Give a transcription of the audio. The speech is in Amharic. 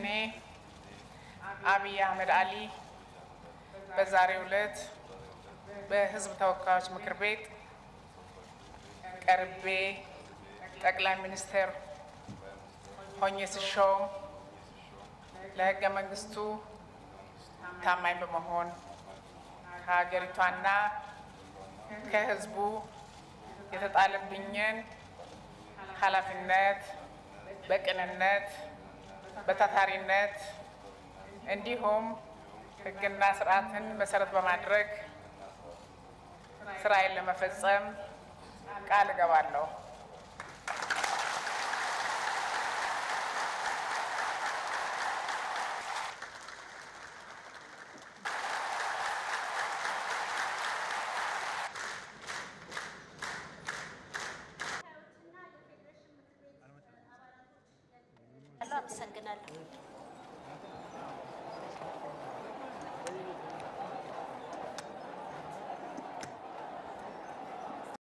እኔ አብይ አህመድ አሊ በዛሬው ዕለት በሕዝብ ተወካዮች ምክር ቤት ቀርቤ ጠቅላይ ሚኒስትር ሆኜ ስሾም ለሕገ መንግስቱ ታማኝ በመሆን ከሀገሪቷና ከሕዝቡ የተጣለብኝን ኃላፊነት በቅንነት በታታሪነት እንዲሁም ሕግና ስርዓትን መሰረት በማድረግ ስራዬን ለመፈጸም ቃል እገባለሁ። አመሰግናለሁ።